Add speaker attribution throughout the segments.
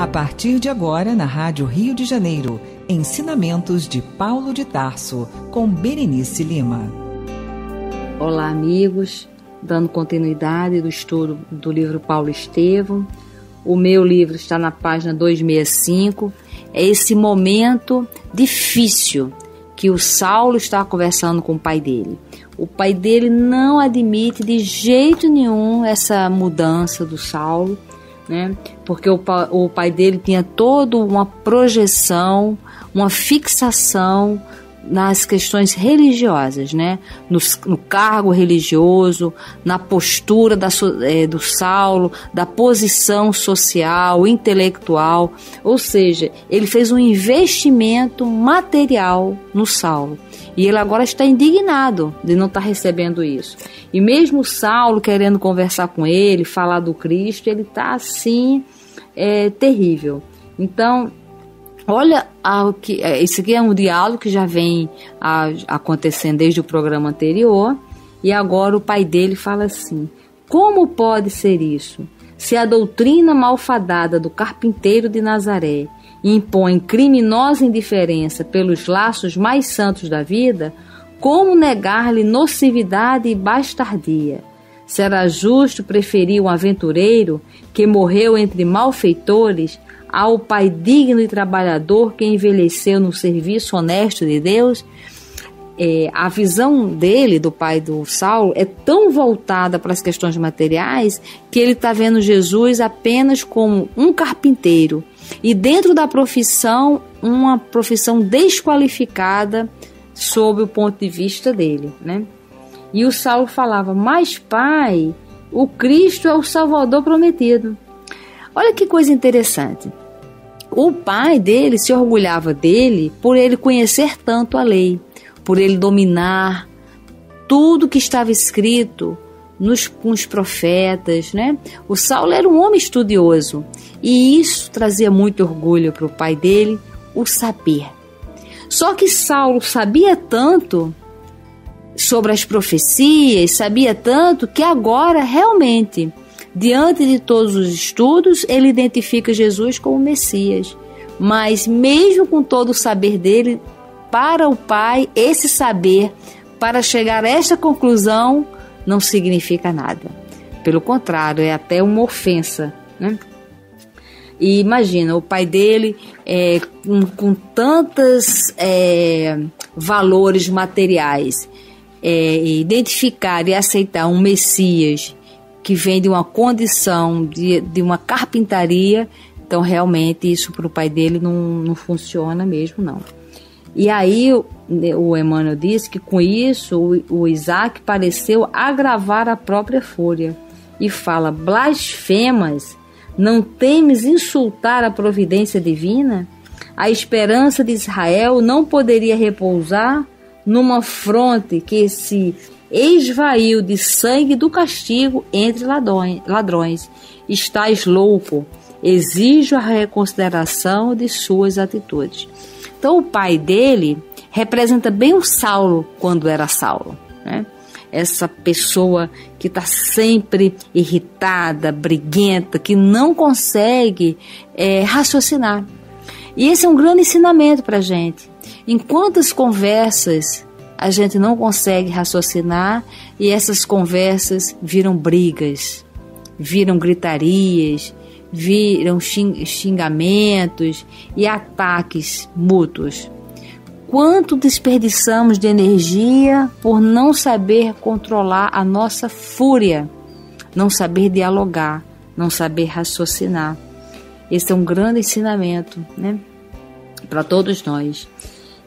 Speaker 1: A partir de agora, na Rádio Rio de Janeiro, ensinamentos de Paulo de Tarso, com Berenice Lima.
Speaker 2: Olá, amigos, dando continuidade do estudo do livro Paulo Estevam. O meu livro está na página 265. É esse momento difícil que o Saulo está conversando com o pai dele. O pai dele não admite de jeito nenhum essa mudança do Saulo né? Porque o, o pai dele tinha toda uma projeção, uma fixação nas questões religiosas, né? No, no cargo religioso, na postura da, é, do Saulo, da posição social, intelectual, ou seja, ele fez um investimento material no Saulo. E ele agora está indignado de não estar recebendo isso. E mesmo Saulo querendo conversar com ele, falar do Cristo, ele está assim, é, terrível. Então, olha. É, esse aqui é um diálogo que já vem acontecendo desde o programa anterior. E agora o pai dele fala assim: Como pode ser isso? Se a doutrina malfadada do carpinteiro de Nazaré impõe criminosa indiferença pelos laços mais santos da vida, como negar-lhe nocividade e bastardia? Será justo preferir um aventureiro que morreu entre malfeitores ao pai digno e trabalhador que envelheceu no serviço honesto de Deus? É, a visão dele, do pai do Saulo, é tão voltada para as questões materiais que ele está vendo Jesus apenas como um carpinteiro e dentro da profissão, uma profissão desqualificada sob o ponto de vista dele, né? E o Saulo falava: "Mas pai, o Cristo é o Salvador prometido". Olha que coisa interessante. O pai dele se orgulhava dele por ele conhecer tanto a lei, por ele dominar tudo que estava escrito nos, com os profetas, né? O Saulo era um homem estudioso e isso trazia muito orgulho para o pai dele, o saber. Só que Saulo sabia tanto sobre as profecias, sabia tanto que agora realmente, diante de todos os estudos, ele identifica Jesus como Messias. Mas mesmo com todo o saber dele, para o pai, esse saber para chegar a esta conclusão não significa nada. Pelo contrário, é até uma ofensa. Né? E imagina, o pai dele é, com, com tantos é, valores materiais, é, identificar e aceitar um Messias que vem de uma condição de, de uma carpintaria, então realmente isso para o pai dele não, não funciona mesmo, não. E aí o Emmanuel disse que com isso o, Isaac pareceu agravar a própria fúria e fala: blasfemas, não temes insultar a providência divina? A esperança de Israel não poderia repousar numa fronte que se esvaiu de sangue do castigo entre ladrões. Estás louco, exijo a reconsideração de suas atitudes. Então o pai dele representa bem o Saulo quando era Saulo, né? Essa pessoa que está sempre irritada, briguenta, que não consegue é, raciocinar. E esse é um grande ensinamento para a gente. Em quantas conversas a gente não consegue raciocinar e essas conversas viram brigas, viram gritarias, viram xingamentos e ataques mútuos. Quanto desperdiçamos de energia por não saber controlar a nossa fúria, não saber dialogar, não saber raciocinar. Esse é um grande ensinamento, né? Para todos nós.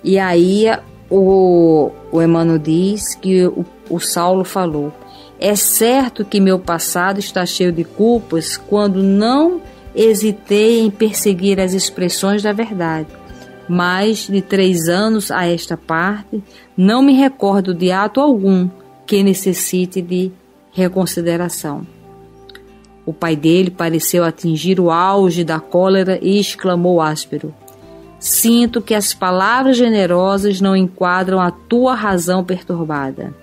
Speaker 2: E aí o, o Emmanuel diz que o, o Saulo falou: é certo que meu passado está cheio de culpas quando não hesitei em perseguir as expressões da verdade. Mais de três anos a esta parte, não me recordo de ato algum que necessite de reconsideração. O pai dele pareceu atingir o auge da cólera e exclamou áspero: Sinto que as palavras generosas não enquadram a tua razão perturbada.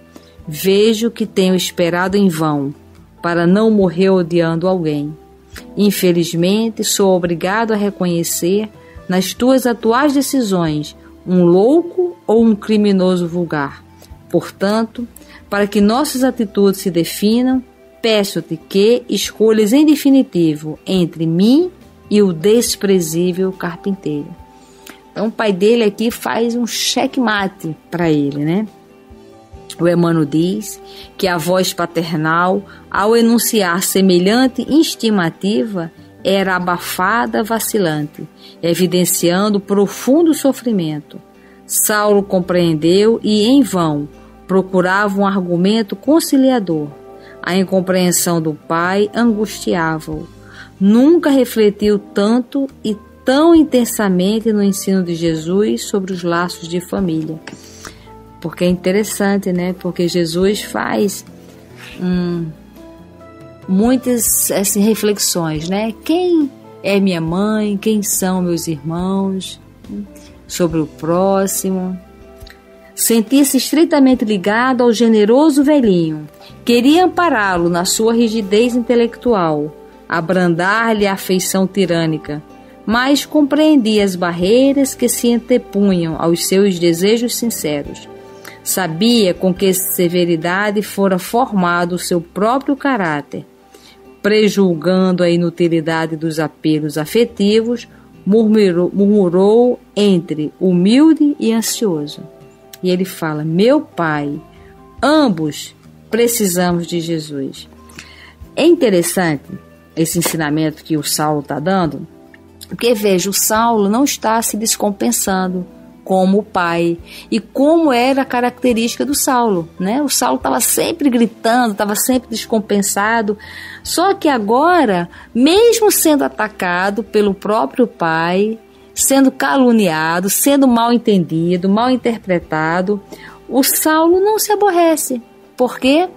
Speaker 2: Vejo que tenho esperado em vão, para não morrer odiando alguém. Infelizmente, sou obrigado a reconhecer nas tuas atuais decisões um louco ou um criminoso vulgar. Portanto, para que nossas atitudes se definam, peço-te que escolhas em definitivo entre mim e o desprezível carpinteiro. Então, o pai dele aqui faz um checkmate para ele, né? O Emmanuel diz que a voz paternal, ao enunciar semelhante estimativa, era abafada, vacilante, evidenciando profundo sofrimento. Saulo compreendeu e, em vão, procurava um argumento conciliador. A incompreensão do pai angustiava-o. Nunca refletiu tanto e tão intensamente no ensino de Jesus sobre os laços de família. Porque é interessante, né? Porque Jesus faz hum, muitas assim, reflexões, né? Quem é minha mãe? Quem são meus irmãos? Sobre o próximo. Sentia-se estritamente ligado ao generoso velhinho. Queria ampará-lo na sua rigidez intelectual, abrandar-lhe a afeição tirânica, mas compreendia as barreiras que se antepunham aos seus desejos sinceros. Sabia com que severidade fora formado o seu próprio caráter. Prejulgando a inutilidade dos apelos afetivos, murmurou, murmurou entre humilde e ansioso. E ele fala: Meu pai, ambos precisamos de Jesus. É interessante esse ensinamento que o Saulo está dando, porque veja, o Saulo não está se descompensando como o pai e como era a característica do Saulo, né? O Saulo estava sempre gritando, estava sempre descompensado. Só que agora, mesmo sendo atacado pelo próprio pai, sendo caluniado, sendo mal entendido, mal interpretado, o Saulo não se aborrece. Por quê?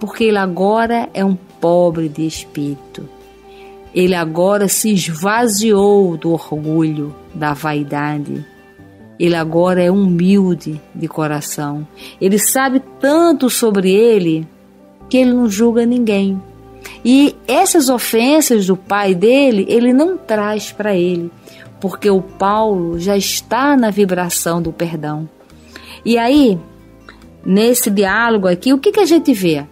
Speaker 2: Porque ele agora é um pobre de espírito. Ele agora se esvaziou do orgulho, da vaidade ele agora é humilde de coração. Ele sabe tanto sobre ele que ele não julga ninguém. E essas ofensas do pai dele, ele não traz para ele, porque o Paulo já está na vibração do perdão. E aí, nesse diálogo aqui, o que, que a gente vê?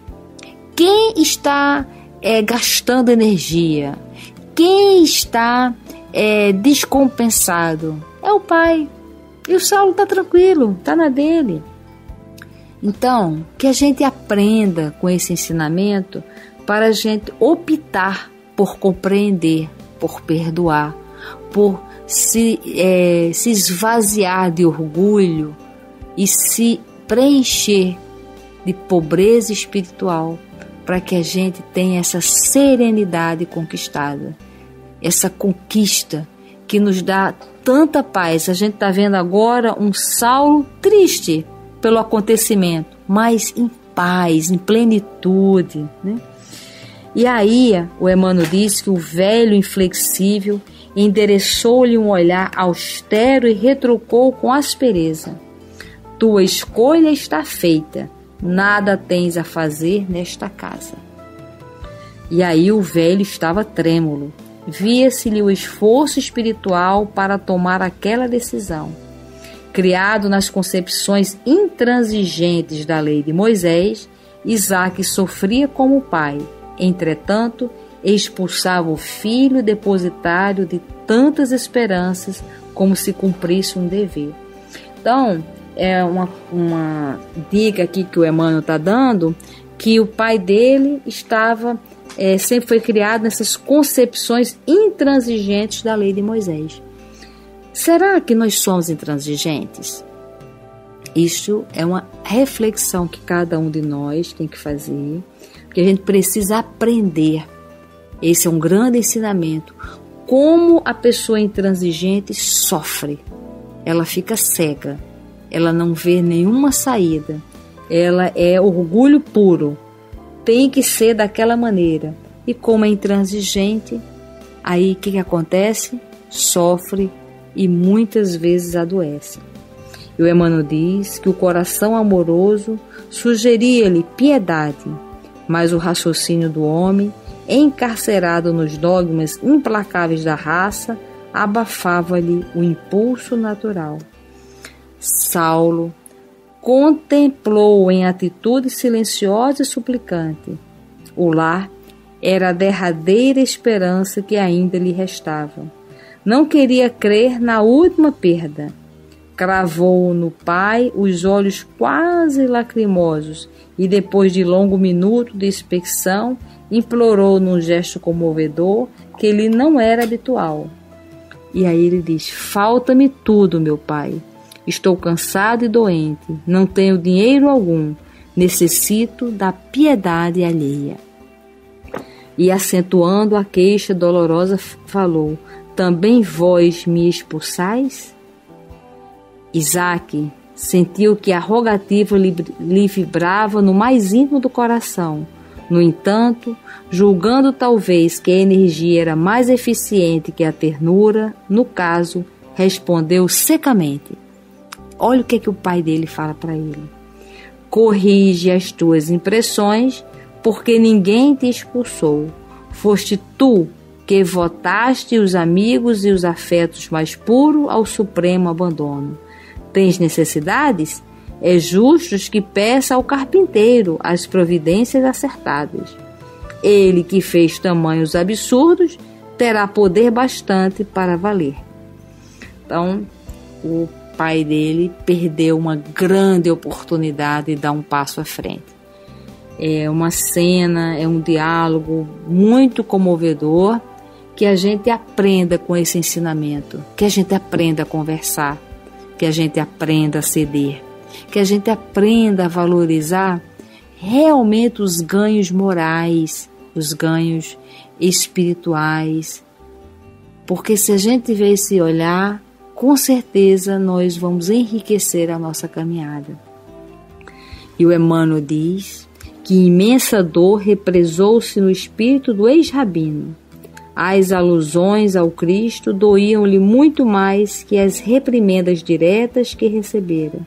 Speaker 2: Quem está é, gastando energia? Quem está é, descompensado? É o pai. E o Saulo está tranquilo, está na dele. Então, que a gente aprenda com esse ensinamento para a gente optar por compreender, por perdoar, por se, é, se esvaziar de orgulho e se preencher de pobreza espiritual para que a gente tenha essa serenidade conquistada, essa conquista que nos dá tanta paz. A gente está vendo agora um Saulo triste pelo acontecimento, mas em paz, em plenitude. Né? E aí o Emmanuel diz que o velho inflexível endereçou-lhe um olhar austero e retrucou com aspereza: Tua escolha está feita, nada tens a fazer nesta casa. E aí o velho estava trêmulo, via-se-lhe o esforço espiritual para tomar aquela decisão. Criado nas concepções intransigentes da lei de Moisés, Isaac sofria como pai, entretanto, expulsava o filho depositário de tantas esperanças como se cumprisse um dever. Então, é uma, uma dica aqui que o Emmanuel está dando, que o pai dele estava é, sempre foi criado nessas concepções intransigentes da lei de Moisés. Será que nós somos intransigentes? Isso é uma reflexão que cada um de nós tem que fazer, porque a gente precisa aprender. Esse é um grande ensinamento. Como a pessoa intransigente sofre. Ela fica cega, ela não vê nenhuma saída, ela é orgulho puro tem que ser daquela maneira. E como é intransigente, aí o que, que acontece? Sofre e muitas vezes adoece. E o Emmanuel diz que o coração amoroso sugeria-lhe piedade, mas o raciocínio do homem encarcerado nos dogmas implacáveis da raça, abafava-lhe o impulso natural. Saulo contemplou em atitude silenciosa e suplicante. O lar era a derradeira esperança que ainda lhe restava. Não queria crer na última perda. Cravou no pai os olhos quase lacrimosos e, depois de longo minuto de inspeção, implorou num gesto comovedor que lhe não era habitual. E aí ele diz: Falta-me tudo, meu pai. Estou cansado e doente, não tenho dinheiro algum, necessito da piedade alheia. E acentuando a queixa dolorosa, falou: Também vós me expulsais? Isaac sentiu que a rogativa lhe, vibrava no mais íntimo do coração. No entanto, julgando talvez que a energia era mais eficiente que a ternura, no caso, respondeu secamente: Olha o que, é que o pai dele fala para ele. Corrige as tuas impressões, porque ninguém te expulsou. Foste tu que votaste os amigos e os afetos mais puros ao supremo abandono. Tens necessidades? É justo que peça ao carpinteiro as providências acertadas. Ele que fez tamanhos absurdos terá poder bastante para valer. Então, o pai dele perdeu uma grande oportunidade de dar um passo à frente. É uma cena, é um diálogo muito comovedor que a gente aprenda com esse ensinamento, que a gente aprenda a conversar, que a gente aprenda a ceder, que a gente aprenda a valorizar realmente os ganhos morais, os ganhos espirituais. Porque se a gente tiver esse olhar, com certeza nós vamos enriquecer a nossa caminhada. E o Emmanuel diz que imensa dor represou-se no espírito do ex-rabino. As alusões ao Cristo doíam-lhe muito mais que as reprimendas diretas que recebera.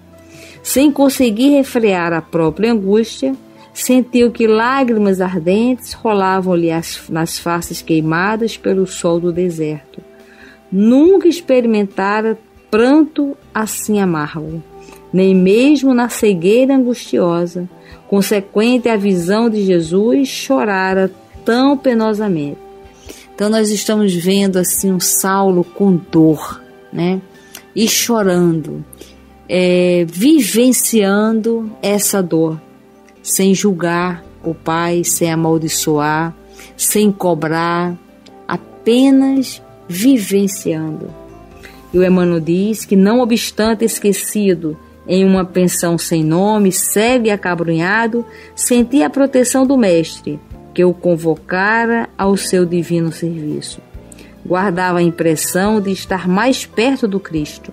Speaker 2: Sem conseguir refrear a própria angústia, sentiu que lágrimas ardentes rolavam-lhe nas faces queimadas pelo sol do deserto nunca experimentara pranto assim amargo, nem mesmo na cegueira angustiosa, consequente à visão de Jesus, chorara tão penosamente. Então nós estamos vendo assim um Saulo com dor, né? E chorando, é, vivenciando essa dor, sem julgar o Pai, sem amaldiçoar, sem cobrar, apenas vivenciando. E o Emmanuel diz que, não obstante esquecido em uma pensão sem nome, cego e acabrunhado, sentia a proteção do Mestre, que o convocara ao seu divino serviço. Guardava a impressão de estar mais perto do Cristo.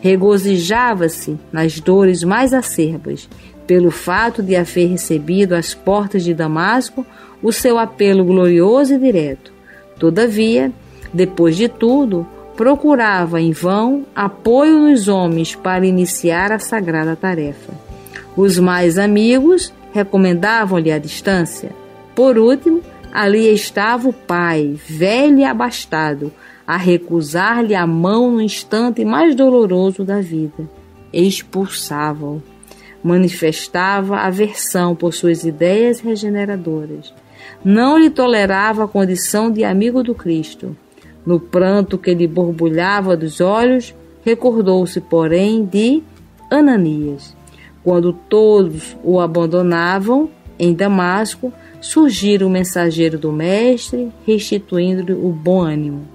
Speaker 2: Regozijava-se nas dores mais acerbas, pelo fato de haver recebido às portas de Damasco o seu apelo glorioso e direto. Todavia, depois de tudo, procurava em vão apoio nos homens para iniciar a sagrada tarefa. Os mais amigos recomendavam-lhe a distância. Por último, ali estava o pai, velho e abastado, a recusar-lhe a mão no instante mais doloroso da vida. Expulsava-o. Manifestava aversão por suas ideias regeneradoras. Não lhe tolerava a condição de amigo do Cristo no pranto que lhe borbulhava dos olhos, recordou-se, porém, de Ananias. Quando todos o abandonavam em Damasco, surgira o mensageiro do Mestre, restituindo-lhe o bom ânimo.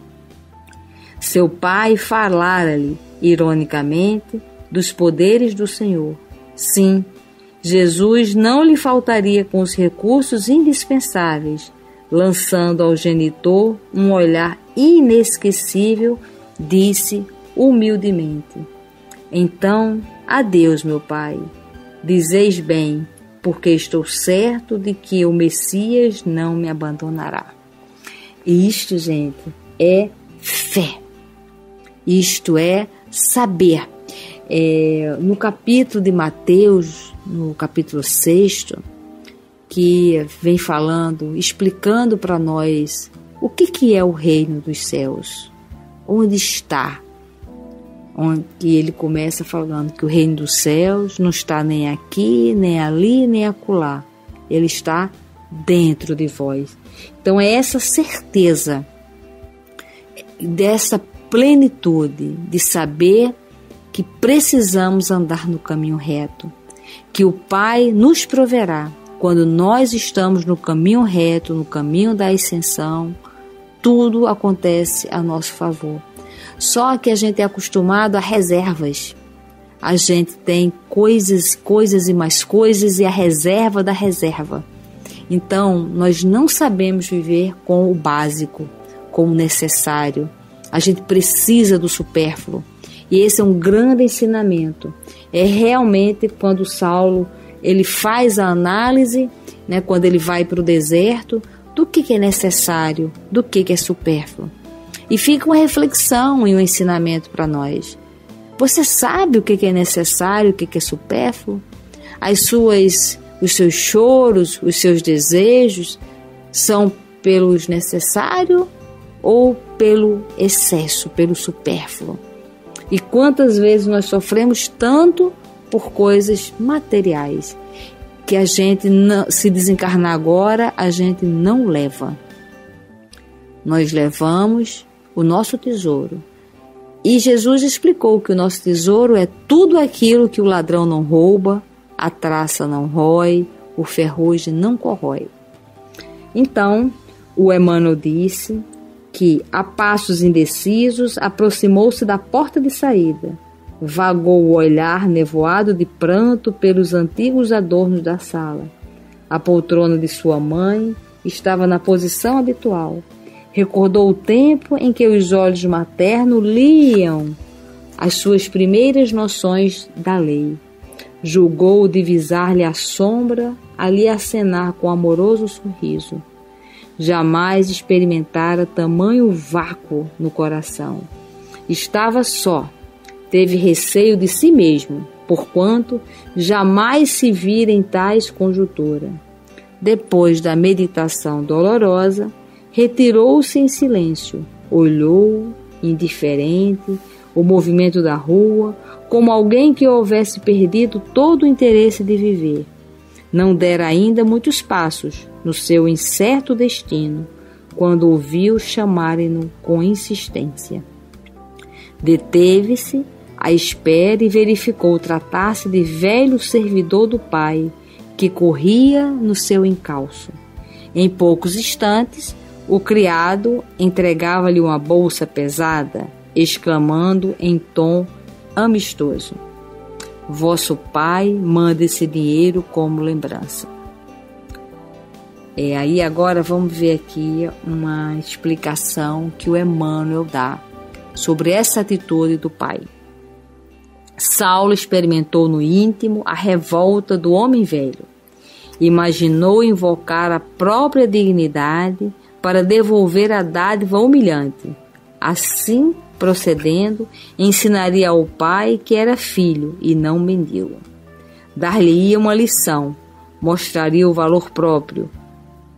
Speaker 2: Seu pai falara-lhe, ironicamente, dos poderes do Senhor. Sim, Jesus não lhe faltaria com os recursos indispensáveis, lançando ao genitor um olhar inesquecível, disse humildemente: Então, adeus, meu pai. Dizeis bem, porque estou certo de que o Messias não me abandonará. Isto, gente, é fé. Isto é saber. É, no capítulo de Mateus, no capítulo 6, que vem falando, explicando para nós o que, que é o reino dos céus, onde está. Onde ele começa falando que o reino dos céus não está nem aqui, nem ali, nem acolá. Ele está dentro de vós. Então é essa certeza dessa plenitude de saber que precisamos andar no caminho reto, que o Pai nos proverá quando nós estamos no caminho reto, no caminho da ascensão, tudo acontece a nosso favor. Só que a gente é acostumado a reservas. A gente tem coisas, coisas e mais coisas e a reserva da reserva. Então, nós não sabemos viver com o básico, com o necessário. A gente precisa do supérfluo. E esse é um grande ensinamento. É realmente quando Saulo ele faz a análise, né, quando ele vai para o deserto, do que, que, é necessário, do que, que é supérfluo. E fica uma reflexão e um ensinamento para nós. Você sabe o que, que é necessário, o que, que é supérfluo? As suas os seus choros, os seus desejos são pelos necessário ou pelo excesso, pelo supérfluo. E quantas vezes nós sofremos tanto por coisas materiais que a gente não, se desencarnar agora, a gente não leva. Nós levamos o nosso tesouro. E Jesus explicou que o nosso tesouro é tudo aquilo que o ladrão não rouba, a traça não rói, o ferrugem não corrói. Então, o Emmanuel disse que, a passos indecisos, aproximou-se da porta de saída. Vagou o olhar nevoado de pranto pelos antigos adornos da sala. A poltrona de sua mãe estava na posição habitual. Recordou o tempo em que os olhos maternos liam as suas primeiras noções da lei. Julgou divisar-lhe a sombra, ali acenar com amoroso sorriso. Jamais experimentara tamanho vácuo no coração. Estava só, teve receio de si mesmo, porquanto jamais se vira em tais conjuntura. Depois da meditação dolorosa, retirou-se em silêncio, olhou, indiferente, o movimento da rua, como alguém que houvesse perdido todo o interesse de viver. Não dera ainda muitos passos no seu incerto destino, quando ouviu chamarem-no com insistência. Deteve-se à espera e verificou tratar-se de velho servidor do pai, que corria no seu encalço. Em poucos instantes, o criado entregava-lhe uma bolsa pesada, exclamando em tom amistoso. Vosso pai manda esse dinheiro como lembrança. É, aí agora vamos ver aqui uma explicação que o Emmanuel dá sobre essa atitude do pai. Saulo experimentou no íntimo a revolta do homem velho. Imaginou invocar a própria dignidade para devolver a dádiva humilhante. Assim procedendo, ensinaria ao pai que era filho e não mendigo. Dar-lhe-ia uma lição, mostraria o valor próprio,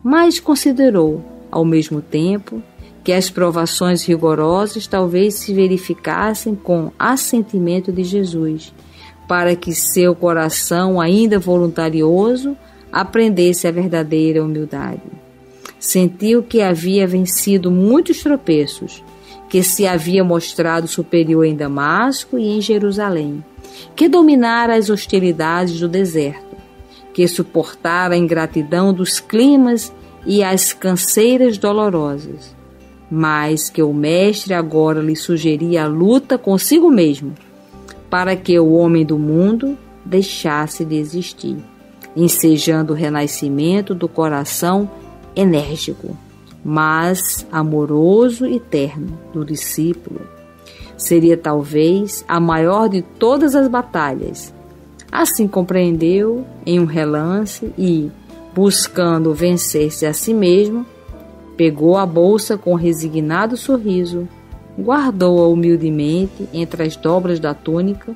Speaker 2: mas considerou, ao mesmo tempo, que as provações rigorosas talvez se verificassem com assentimento de Jesus, para que seu coração, ainda voluntarioso, aprendesse a verdadeira humildade. Sentiu que havia vencido muitos tropeços que se havia mostrado superior em Damasco e em Jerusalém, que dominara as hostilidades do deserto, que suportara a ingratidão dos climas e as canseiras dolorosas, mas que o Mestre agora lhe sugeria a luta consigo mesmo, para que o homem do mundo deixasse de existir, ensejando o renascimento do coração enérgico mas amoroso e terno do discípulo. Seria talvez a maior de todas as batalhas. Assim compreendeu em um relance e, buscando vencer-se a si mesmo, pegou a bolsa com resignado sorriso, guardou-a humildemente entre as dobras da túnica,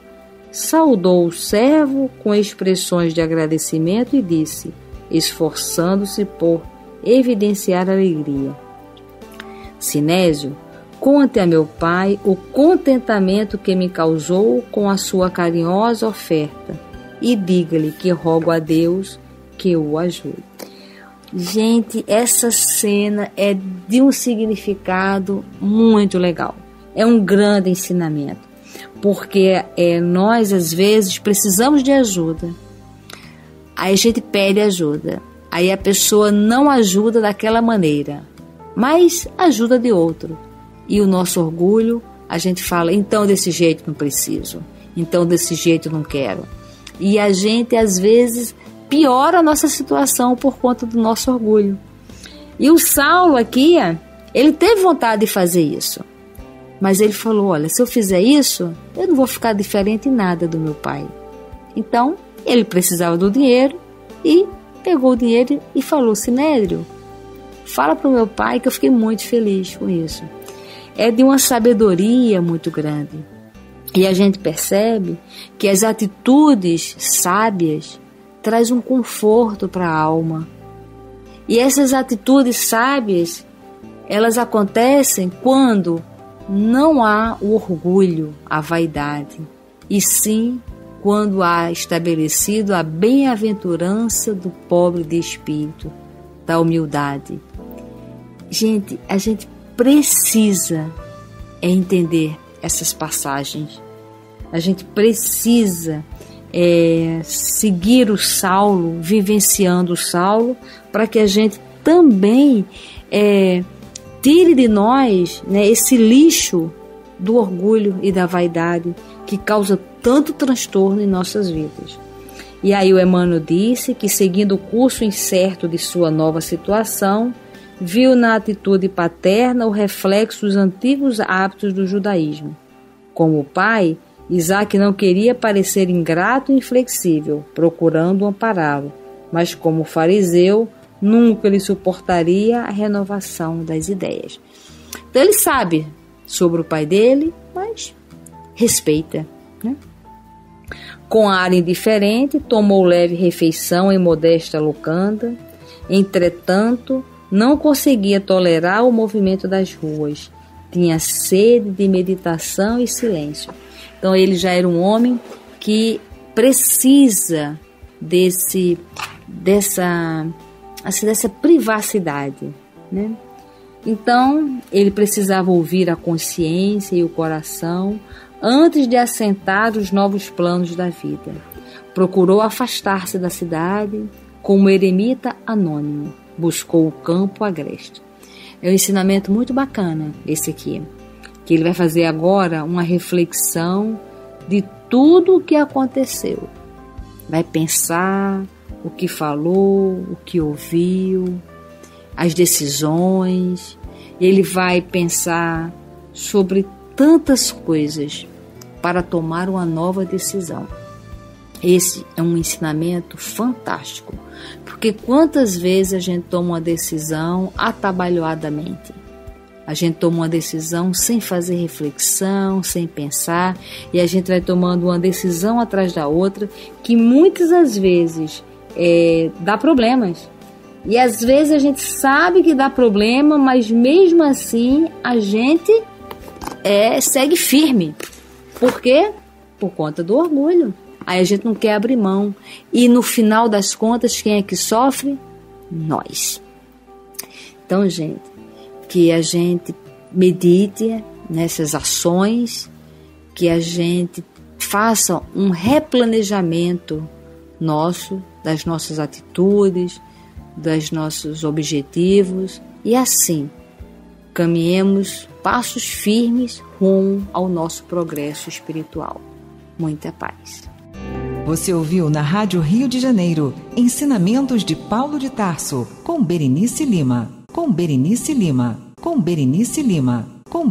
Speaker 2: saudou o servo com expressões de agradecimento e disse: esforçando-se por evidenciar alegria. Sinésio, conte a meu pai o contentamento que me causou com a sua carinhosa oferta e diga-lhe que rogo a Deus que o ajude. Gente, essa cena é de um significado muito legal. É um grande ensinamento, porque é, nós às vezes precisamos de ajuda. Aí a gente pede ajuda. Aí a pessoa não ajuda daquela maneira, mas ajuda de outro. E o nosso orgulho, a gente fala, então desse jeito não preciso, então desse jeito não quero. E a gente às vezes piora a nossa situação por conta do nosso orgulho. E o Saulo aqui, ele teve vontade de fazer isso. Mas ele falou: Olha, se eu fizer isso, eu não vou ficar diferente em nada do meu pai. Então, ele precisava do dinheiro e pegou o dinheiro e falou: Sinédrio, fala para o meu pai que eu fiquei muito feliz com isso. É de uma sabedoria muito grande. E a gente percebe que as atitudes sábias traz um conforto para a alma. E essas atitudes sábias, elas acontecem quando não há o orgulho, a vaidade, e sim quando há estabelecido a bem-aventurança do pobre de espírito, da humildade. Gente, a gente precisa entender essas passagens. A gente precisa é, seguir o Saulo, vivenciando o Saulo, para que a gente também é, tire de nós né, esse lixo do orgulho e da vaidade que causa tanto transtorno em nossas vidas. E aí o Emmanuel disse que, seguindo o curso incerto de sua nova situação, viu na atitude paterna o reflexo dos antigos hábitos do judaísmo. Como pai, Isaac não queria parecer ingrato e inflexível, procurando ampará-lo, mas como fariseu, nunca lhe suportaria a renovação das ideias. Então ele sabe sobre o pai dele, mas respeita. Né? Com ar indiferente, tomou leve refeição em modesta locanda. Entretanto, não conseguia tolerar o movimento das ruas. Tinha sede de meditação e silêncio. Então ele já era um homem que precisa desse dessa assim, dessa privacidade, né? Então ele precisava ouvir a consciência e o coração antes de assentar os novos planos da vida. Procurou afastar-se da cidade como eremita anônimo, buscou o campo agreste. É um ensinamento muito bacana esse aqui que ele vai fazer agora uma reflexão de tudo o que aconteceu. Vai pensar o que falou, o que ouviu, as decisões. Ele vai pensar sobre tantas coisas para tomar uma nova decisão. Esse é um ensinamento fantástico, porque quantas vezes a gente toma uma decisão atabalhoadamente? A gente toma uma decisão sem fazer reflexão, sem pensar, e a gente vai tomando uma decisão atrás da outra que muitas das vezes é, dá problemas. E às vezes a gente sabe que dá problema, mas mesmo assim a gente é, segue firme. Por quê? Por conta do orgulho. Aí a gente não quer abrir mão. E no final das contas, quem é que sofre? Nós. Então, gente, que a gente medite nessas ações, que a gente faça um replanejamento nosso, das nossas atitudes, dos nossos objetivos e assim caminhemos passos firmes rumo ao nosso progresso espiritual. Muita paz.
Speaker 1: Você ouviu na Rádio Rio de Janeiro Ensinamentos de Paulo de Tarso com Berenice Lima com Berenice Lima. Com Berenice Lima. Com